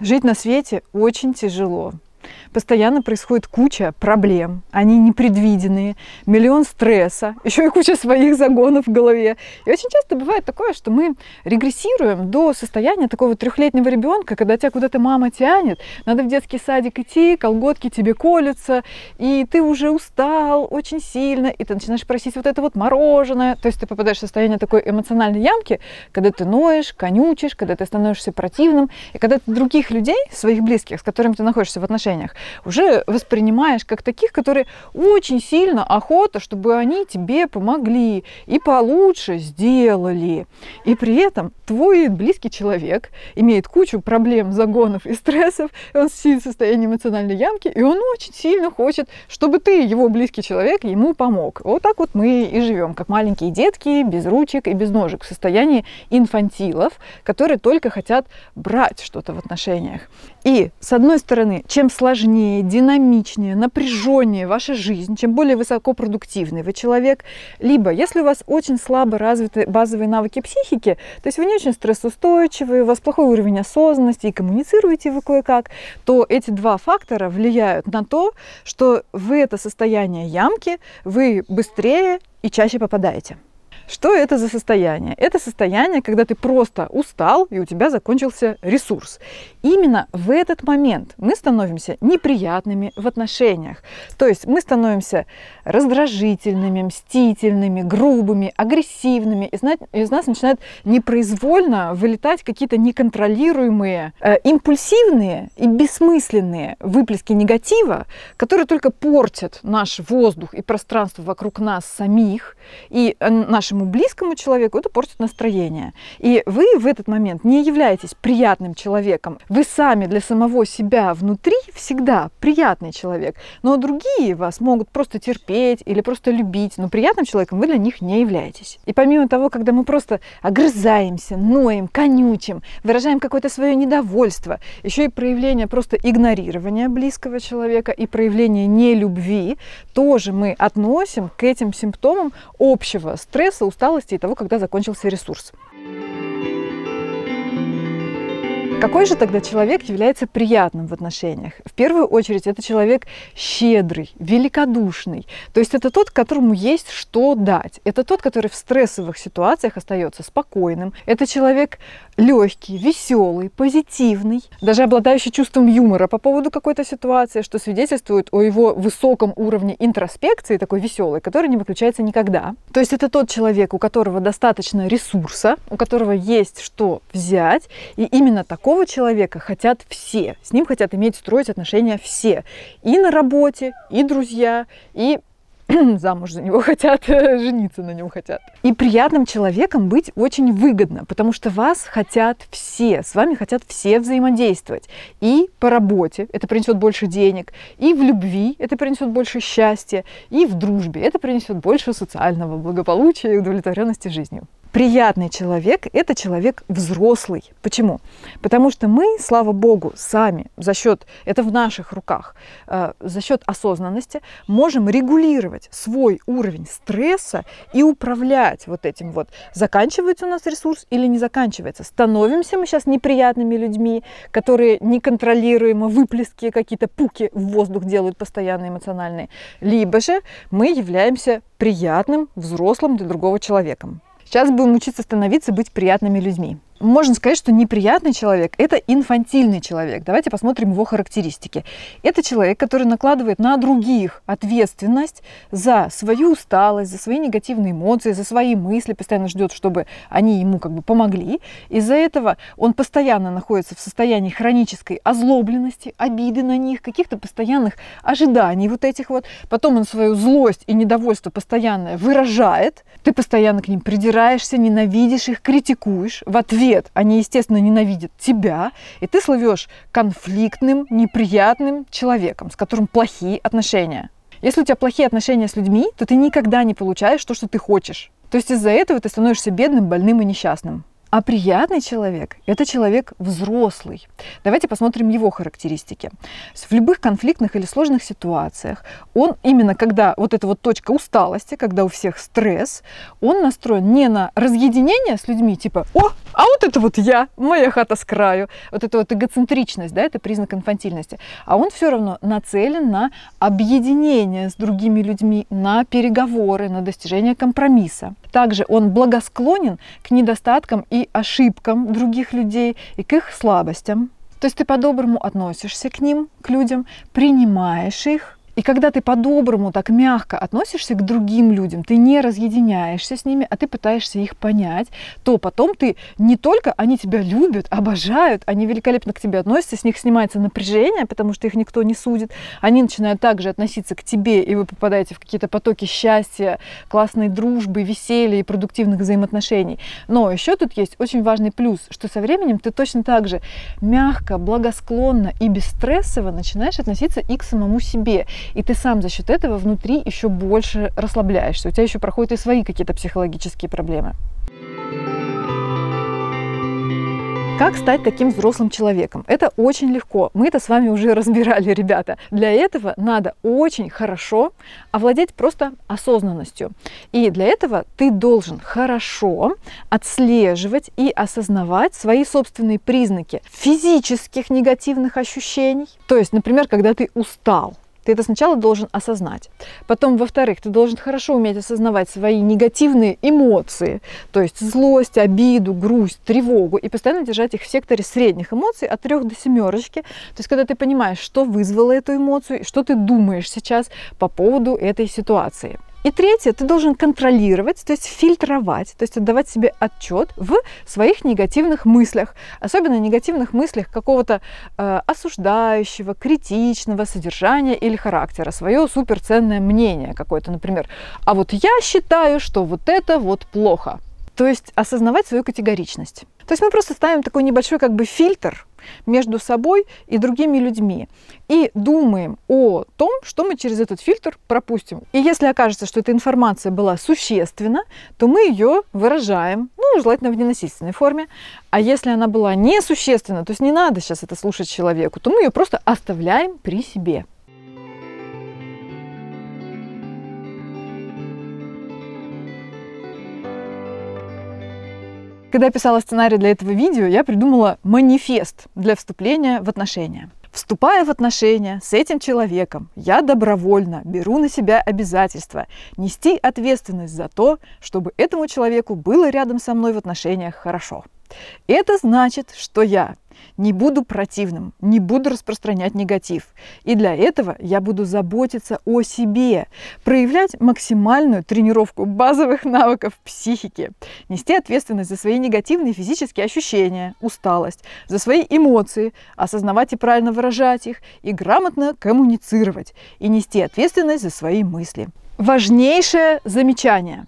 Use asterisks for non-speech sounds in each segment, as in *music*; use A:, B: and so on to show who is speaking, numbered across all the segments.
A: Жить на свете очень тяжело постоянно происходит куча проблем, они непредвиденные, миллион стресса, *laughs* еще и куча своих загонов в голове. И очень часто бывает такое, что мы регрессируем до состояния такого трехлетнего ребенка, когда тебя куда-то мама тянет, надо в детский садик идти, колготки тебе колются, и ты уже устал очень сильно, и ты начинаешь просить вот это вот мороженое. То есть ты попадаешь в состояние такой эмоциональной ямки, когда ты ноешь, конючишь, когда ты становишься противным, и когда ты других людей, своих близких, с которыми ты находишься в отношениях, уже воспринимаешь как таких, которые очень сильно охота, чтобы они тебе помогли и получше сделали. И при этом твой близкий человек имеет кучу проблем, загонов и стрессов, он сидит в состоянии эмоциональной ямки, и он очень сильно хочет, чтобы ты, его близкий человек, ему помог. Вот так вот мы и живем, как маленькие детки, без ручек и без ножек, в состоянии инфантилов, которые только хотят брать что-то в отношениях. И, с одной стороны, чем сложнее, динамичнее, напряженнее ваша жизнь, чем более высокопродуктивный вы человек, либо, если у вас очень слабо развиты базовые навыки психики, то есть вы не очень стрессоустойчивые, у вас плохой уровень осознанности и коммуницируете вы кое-как, то эти два фактора влияют на то, что в это состояние ямки вы быстрее и чаще попадаете. Что это за состояние? Это состояние, когда ты просто устал и у тебя закончился ресурс. Именно в этот момент мы становимся неприятными в отношениях. То есть мы становимся раздражительными, мстительными, грубыми, агрессивными. Из нас начинают непроизвольно вылетать какие-то неконтролируемые, э, импульсивные и бессмысленные выплески негатива, которые только портят наш воздух и пространство вокруг нас самих и э, наши вашему близкому человеку это портит настроение. И вы в этот момент не являетесь приятным человеком. Вы сами для самого себя внутри всегда приятный человек. Но другие вас могут просто терпеть или просто любить. Но приятным человеком вы для них не являетесь. И помимо того, когда мы просто огрызаемся, ноем, конючим, выражаем какое-то свое недовольство, еще и проявление просто игнорирования близкого человека и проявление нелюбви, тоже мы относим к этим симптомам общего стресса, усталости и того, когда закончился ресурс. Какой же тогда человек является приятным в отношениях? В первую очередь это человек щедрый, великодушный. То есть это тот, которому есть что дать. Это тот, который в стрессовых ситуациях остается спокойным. Это человек легкий, веселый, позитивный, даже обладающий чувством юмора по поводу какой-то ситуации, что свидетельствует о его высоком уровне интроспекции, такой веселой, который не выключается никогда. То есть это тот человек, у которого достаточно ресурса, у которого есть что взять, и именно такого человека хотят все. С ним хотят иметь, строить отношения все. И на работе, и друзья, и *clears throat* замуж за него *laughs* хотят, жениться на нем хотят. И приятным человеком быть очень выгодно, потому что вас хотят все, с вами хотят все взаимодействовать. И по работе это принесет больше денег, и в любви это принесет больше счастья, и в дружбе это принесет больше социального благополучия и удовлетворенности жизнью приятный человек – это человек взрослый. Почему? Потому что мы, слава богу, сами за счет, это в наших руках, э, за счет осознанности можем регулировать свой уровень стресса и управлять вот этим вот. Заканчивается у нас ресурс или не заканчивается? Становимся мы сейчас неприятными людьми, которые неконтролируемо выплески, какие-то пуки в воздух делают постоянно эмоциональные. Либо же мы являемся приятным, взрослым для другого человеком. Сейчас будем учиться становиться, быть приятными людьми можно сказать, что неприятный человек – это инфантильный человек. Давайте посмотрим его характеристики. Это человек, который накладывает на других ответственность за свою усталость, за свои негативные эмоции, за свои мысли, постоянно ждет, чтобы они ему как бы помогли. Из-за этого он постоянно находится в состоянии хронической озлобленности, обиды на них, каких-то постоянных ожиданий вот этих вот. Потом он свою злость и недовольство постоянное выражает. Ты постоянно к ним придираешься, ненавидишь их, критикуешь в ответ ответ они, естественно, ненавидят тебя, и ты словешь конфликтным, неприятным человеком, с которым плохие отношения. Если у тебя плохие отношения с людьми, то ты никогда не получаешь то, что ты хочешь. То есть из-за этого ты становишься бедным, больным и несчастным. А приятный человек – это человек взрослый. Давайте посмотрим его характеристики. В любых конфликтных или сложных ситуациях он именно когда вот эта вот точка усталости, когда у всех стресс, он настроен не на разъединение с людьми, типа «О, а вот это вот я, моя хата с краю». Вот это вот эгоцентричность, да, это признак инфантильности. А он все равно нацелен на объединение с другими людьми, на переговоры, на достижение компромисса. Также он благосклонен к недостаткам и ошибкам других людей и к их слабостям. То есть ты по-доброму относишься к ним, к людям, принимаешь их, и когда ты по-доброму, так мягко относишься к другим людям, ты не разъединяешься с ними, а ты пытаешься их понять, то потом ты не только они тебя любят, обожают, они великолепно к тебе относятся, с них снимается напряжение, потому что их никто не судит, они начинают также относиться к тебе, и вы попадаете в какие-то потоки счастья, классной дружбы, веселья и продуктивных взаимоотношений. Но еще тут есть очень важный плюс, что со временем ты точно так же мягко, благосклонно и бесстрессово начинаешь относиться и к самому себе и ты сам за счет этого внутри еще больше расслабляешься. У тебя еще проходят и свои какие-то психологические проблемы. Как стать таким взрослым человеком? Это очень легко. Мы это с вами уже *laughs* разбирали, ребята. Для этого надо очень хорошо овладеть просто осознанностью. И для этого ты должен хорошо отслеживать и осознавать свои собственные признаки физических негативных ощущений. То есть, например, когда ты устал, ты это сначала должен осознать. Потом, во-вторых, ты должен хорошо уметь осознавать свои негативные эмоции, то есть злость, обиду, грусть, тревогу, и постоянно держать их в секторе средних эмоций от трех до семерочки. То есть, когда ты понимаешь, что вызвало эту эмоцию, что ты думаешь сейчас по поводу этой ситуации. И третье, ты должен контролировать, то есть фильтровать, то есть отдавать себе отчет в своих негативных мыслях, особенно негативных мыслях какого-то э, осуждающего, критичного содержания или характера, свое суперценное мнение какое-то, например. А вот я считаю, что вот это вот плохо. То есть осознавать свою категоричность. То есть мы просто ставим такой небольшой как бы фильтр между собой и другими людьми и думаем о том, что мы через этот фильтр пропустим. И если окажется, что эта информация была существенна, то мы ее выражаем, ну, желательно в ненасильственной форме. А если она была несущественна, то есть не надо сейчас это слушать человеку, то мы ее просто оставляем при себе. Когда я писала сценарий для этого видео, я придумала манифест для вступления в отношения. Вступая в отношения с этим человеком, я добровольно беру на себя обязательство нести ответственность за то, чтобы этому человеку было рядом со мной в отношениях хорошо. Это значит, что я не буду противным, не буду распространять негатив. И для этого я буду заботиться о себе, проявлять максимальную тренировку базовых навыков психики, нести ответственность за свои негативные физические ощущения, усталость, за свои эмоции, осознавать и правильно выражать их, и грамотно коммуницировать, и нести ответственность за свои мысли. Важнейшее замечание.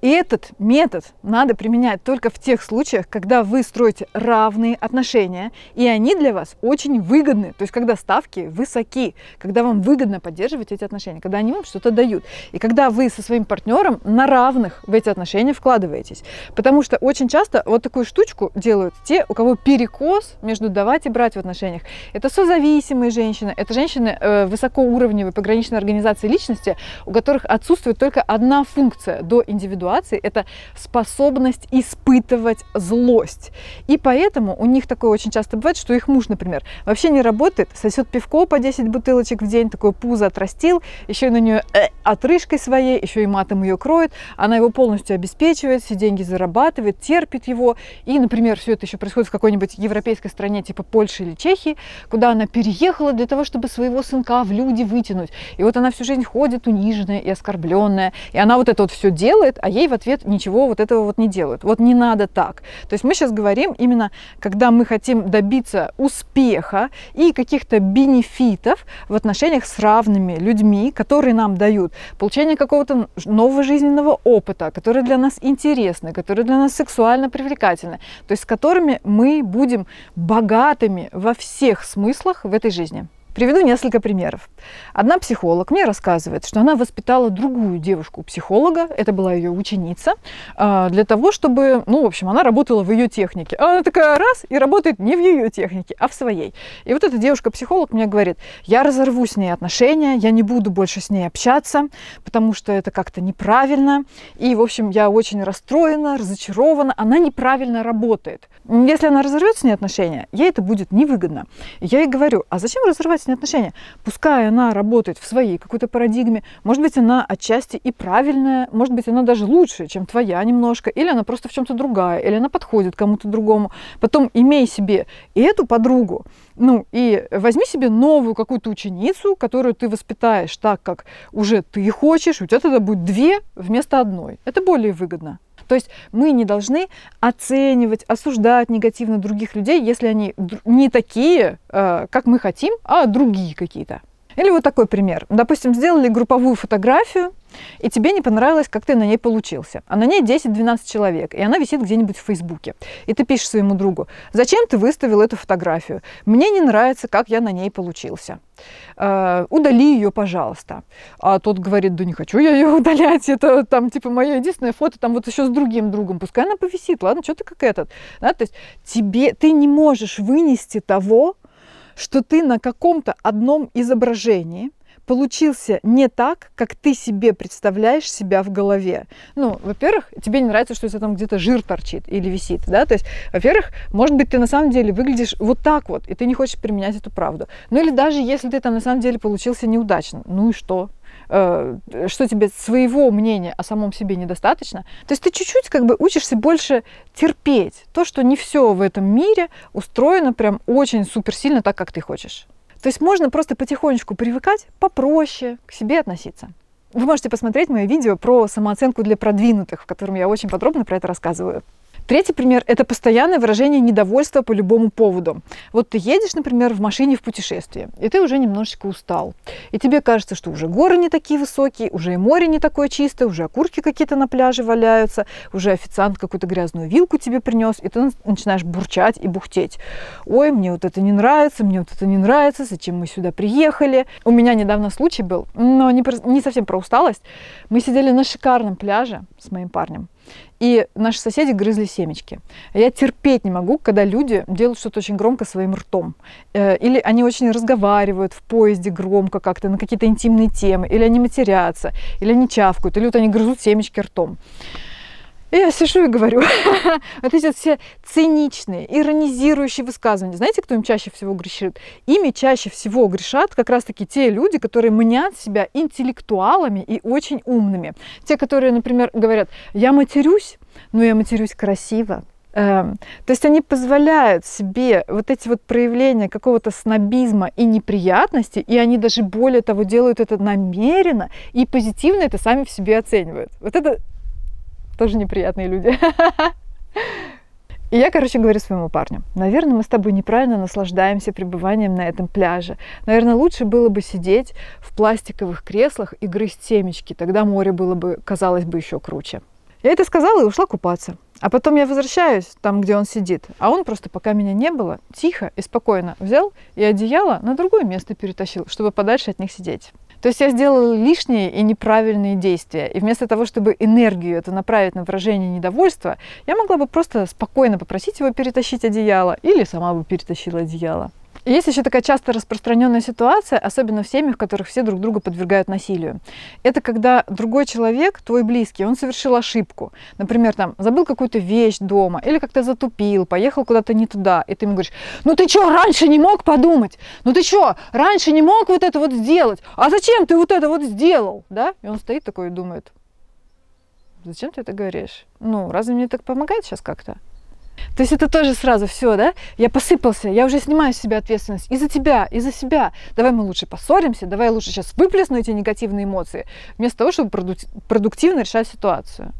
A: И этот метод надо применять только в тех случаях, когда вы строите равные отношения, и они для вас очень выгодны. То есть, когда ставки высоки, когда вам выгодно поддерживать эти отношения, когда они вам что-то дают. И когда вы со своим партнером на равных в эти отношения вкладываетесь. Потому что очень часто вот такую штучку делают те, у кого перекос между давать и брать в отношениях. Это созависимые женщины, это женщины э, высокоуровневой пограничной организации личности, у которых отсутствует только одна функция до индивидуальности ситуации, это способность испытывать злость. И поэтому у них такое очень часто бывает, что их муж, например, вообще не работает, сосет пивко по 10 бутылочек в день, такое пузо отрастил, еще на нее э, отрыжкой своей, еще и матом ее кроет, она его полностью обеспечивает, все деньги зарабатывает, терпит его. И, например, все это еще происходит в какой-нибудь европейской стране, типа Польши или Чехии, куда она переехала для того, чтобы своего сынка в люди вытянуть. И вот она всю жизнь ходит униженная и оскорбленная, и она вот это вот все делает, а ей в ответ ничего вот этого вот не делают. Вот не надо так. То есть мы сейчас говорим именно, когда мы хотим добиться успеха и каких-то бенефитов в отношениях с равными людьми, которые нам дают получение какого-то нового жизненного опыта, которые для нас интересны, которые для нас сексуально привлекательны, то есть с которыми мы будем богатыми во всех смыслах в этой жизни. Приведу несколько примеров. Одна психолог мне рассказывает, что она воспитала другую девушку-психолога, это была ее ученица, а, для того, чтобы, ну, в общем, она работала в ее технике. А она такая раз и работает не в ее технике, а в своей. И вот эта девушка-психолог мне говорит, я разорву с ней отношения, я не буду больше с ней общаться, потому что это как-то неправильно. И, в общем, я очень расстроена, разочарована, она неправильно работает. Если она разорвет с ней отношения, ей это будет невыгодно. Я ей говорю, а зачем разрывать с отношения. Пускай она работает в своей какой-то парадигме, может быть, она отчасти и правильная, может быть, она даже лучше, чем твоя немножко, или она просто в чем-то другая, или она подходит кому-то другому. Потом имей себе и эту подругу, ну и возьми себе новую какую-то ученицу, которую ты воспитаешь так, как уже ты хочешь, у тебя тогда будет две вместо одной. Это более выгодно. То есть мы не должны оценивать, осуждать негативно других людей, если они не такие, э, как мы хотим, а другие какие-то. Или вот такой пример. Допустим, сделали групповую фотографию, и тебе не понравилось, как ты на ней получился. А на ней 10-12 человек, и она висит где-нибудь в Фейсбуке. И ты пишешь своему другу, зачем ты выставил эту фотографию? Мне не нравится, как я на ней получился. Э, удали ее, пожалуйста. А тот говорит, да не хочу я ее *laughs* удалять, это там типа мое единственное фото, там вот еще с другим другом, пускай она повисит, ладно, что ты как этот. Да? То есть тебе, ты не можешь вынести того, что ты на каком-то одном изображении получился не так, как ты себе представляешь себя в голове. Ну, во-первых, тебе не нравится, что у тебя там где-то жир торчит или висит, да, то есть, во-первых, может быть, ты на самом деле выглядишь вот так вот, и ты не хочешь применять эту правду. Ну или даже если ты там на самом деле получился неудачно, ну и что? Э, что тебе своего мнения о самом себе недостаточно. То есть ты чуть-чуть как бы учишься больше терпеть то, что не все в этом мире устроено прям очень супер сильно так, как ты хочешь. То есть можно просто потихонечку привыкать, попроще к себе относиться. Вы можете посмотреть мое видео про самооценку для продвинутых, в котором я очень подробно про это рассказываю. Третий пример – это постоянное выражение недовольства по любому поводу. Вот ты едешь, например, в машине в путешествие, и ты уже немножечко устал. И тебе кажется, что уже горы не такие высокие, уже и море не такое чистое, уже окурки какие-то на пляже валяются, уже официант какую-то грязную вилку тебе принес, и ты начинаешь бурчать и бухтеть. Ой, мне вот это не нравится, мне вот это не нравится, зачем мы сюда приехали. У меня недавно случай был, но не, не совсем про усталость. Мы сидели на шикарном пляже с моим парнем. И наши соседи грызли семечки. Я терпеть не могу, когда люди делают что-то очень громко своим ртом. Э, или они очень разговаривают в поезде громко как-то на какие-то интимные темы. Или они матерятся, или они чавкают, или вот они грызут семечки ртом. Я сижу и говорю, *laughs* вот эти все циничные, иронизирующие высказывания. Знаете, кто им чаще всего грешит? Ими чаще всего грешат как раз-таки те люди, которые мнят себя интеллектуалами и очень умными. Те, которые, например, говорят, я матерюсь, но я матерюсь красиво. Эм, то есть они позволяют себе вот эти вот проявления какого-то снобизма и неприятности, и они даже более того делают это намеренно и позитивно это сами в себе оценивают. Вот это тоже неприятные люди. И я, короче, говорю своему парню, наверное, мы с тобой неправильно наслаждаемся пребыванием на этом пляже. Наверное, лучше было бы сидеть в пластиковых креслах и грызть семечки. Тогда море было бы, казалось бы, еще круче. Я это сказала и ушла купаться. А потом я возвращаюсь там, где он сидит. А он просто, пока меня не было, тихо и спокойно взял и одеяло на другое место перетащил, чтобы подальше от них сидеть. То есть я сделала лишние и неправильные действия. И вместо того, чтобы энергию это направить на выражение недовольства, я могла бы просто спокойно попросить его перетащить одеяло или сама бы перетащила одеяло. Есть еще такая часто распространенная ситуация, особенно в семьях, в которых все друг друга подвергают насилию. Это когда другой человек, твой близкий, он совершил ошибку. Например, там, забыл какую-то вещь дома, или как-то затупил, поехал куда-то не туда, и ты ему говоришь, ну ты что, раньше не мог подумать? Ну ты что, раньше не мог вот это вот сделать? А зачем ты вот это вот сделал? Да? И он стоит такой и думает, зачем ты это говоришь? Ну, разве мне так помогает сейчас как-то? То есть это тоже сразу все, да? Я посыпался, я уже снимаю с себя ответственность из-за тебя, из-за себя. Давай мы лучше поссоримся, давай лучше сейчас выплесну эти негативные эмоции, вместо того, чтобы продуктивно решать ситуацию.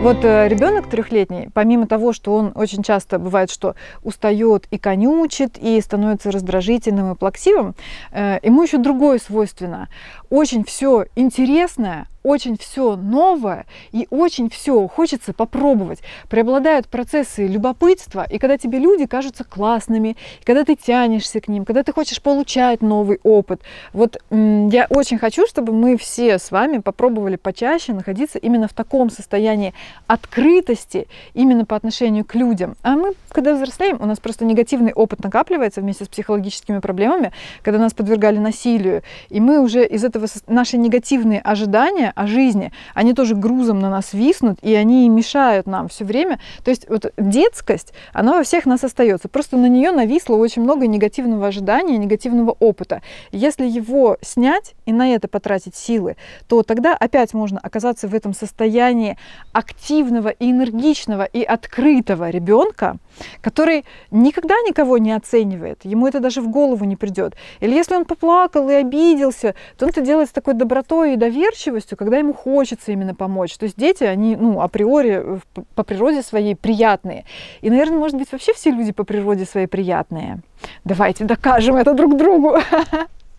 A: Вот э, ребенок трехлетний, помимо того, что он очень часто бывает, что устает и конючит, и становится раздражительным и плаксивым, э, ему еще другое свойственно. Очень все интересное, очень все новое и очень все хочется попробовать. Преобладают процессы любопытства, и когда тебе люди кажутся классными, и когда ты тянешься к ним, когда ты хочешь получать новый опыт. Вот я очень хочу, чтобы мы все с вами попробовали почаще находиться именно в таком состоянии открытости именно по отношению к людям. А мы, когда взрослеем, у нас просто негативный опыт накапливается вместе с психологическими проблемами, когда нас подвергали насилию, и мы уже из этого наши негативные ожидания о жизни, они тоже грузом на нас виснут, и они мешают нам все время. То есть вот детскость, она во всех нас остается. Просто на нее нависло очень много негативного ожидания, негативного опыта. Если его снять и на это потратить силы, то тогда опять можно оказаться в этом состоянии активного и энергичного и открытого ребенка, который никогда никого не оценивает, ему это даже в голову не придет. Или если он поплакал и обиделся, то он это делает с такой добротой и доверчивостью, когда ему хочется именно помочь. То есть дети, они, ну, априори, по природе своей приятные. И, наверное, может быть, вообще все люди по природе своей приятные. Давайте докажем это друг другу.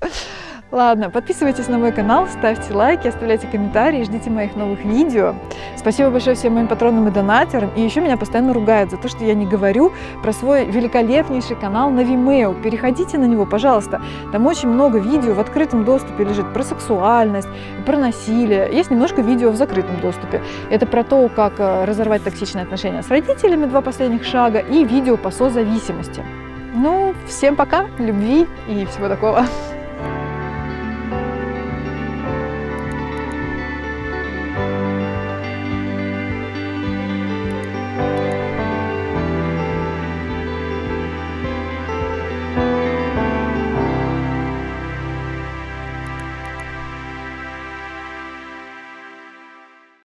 A: *laughs* Ладно, подписывайтесь на мой канал, ставьте лайки, оставляйте комментарии, ждите моих новых видео. Спасибо большое всем моим патронам и донатерам. И еще меня постоянно ругают за то, что я не говорю про свой великолепнейший канал на Vimeo. Переходите на него, пожалуйста. Там очень много видео в открытом доступе лежит про сексуальность, про насилие. Есть немножко видео в закрытом доступе. Это про то, как э, разорвать токсичные отношения с родителями, два последних шага, и видео по созависимости. Ну, всем пока, любви и всего такого.